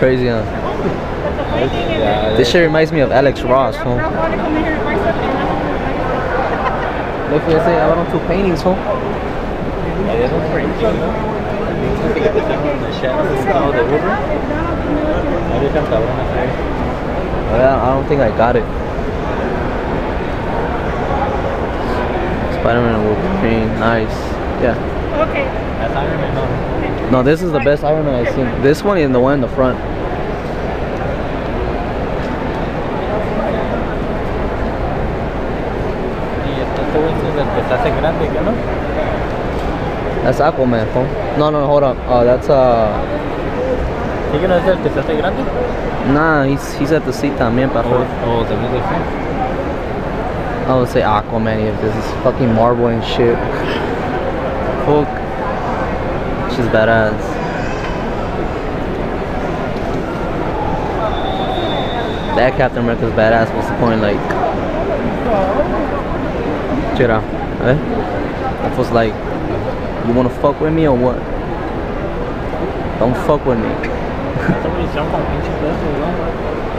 Crazy, huh? Yeah, This shit reminds me of Alex Ross, huh? Look, they say I don't two paintings, huh? Ahí es un printing, ¿no? Dice que te hicieron un shadow estado de burro. Ahí están cabronas ahí. I don't think I got it. Spider-Man and Wolverine, nice. Yeah. Okay. That's Iron Man, no. No, this is the best Iron Man I've seen. This one and the one in the front. Y este este güey es el que se hace grande, ¿qué no? That's Aquaman, huh? No, no, no, hold up. Uh, that's uh, ¿Sí no es el que se hace grande? nah, he's he's at the seat también, para O, o también es I would say Aquaman if this is fucking marble and shit. Fuck. She's badass. That Captain America's badass. What's the point? Like, check it out. Eh? That was like, you wanna fuck with me or what? Don't fuck with me. Esa güey son como pinches.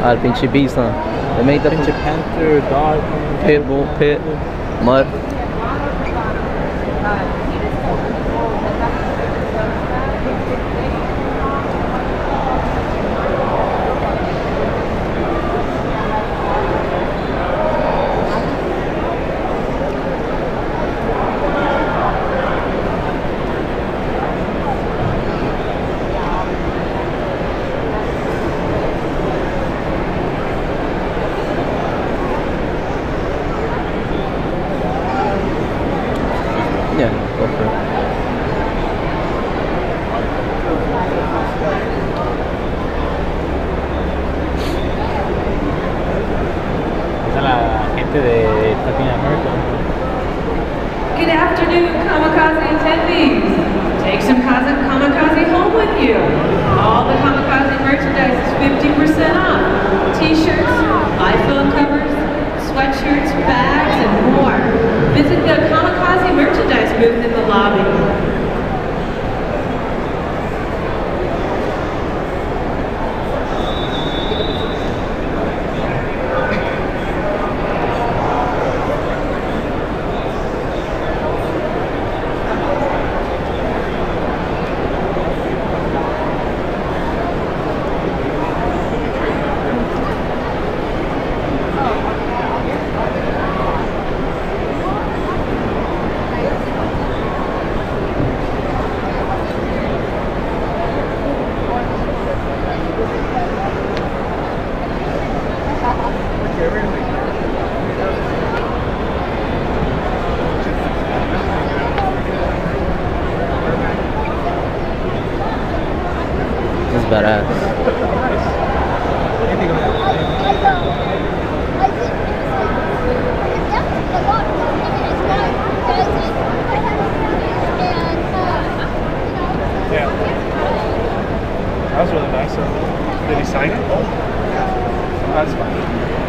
Al pinche beast, huh? They made the Pinche Panther, Dog, Pitbull, Pit, Mud. Yeah, go. Esa es la gente de Latin America. Good afternoon, Comikaze attendees. Take some Comikaze home with you. All badass. That was really nice. Did he sign it? Oh. That's fine.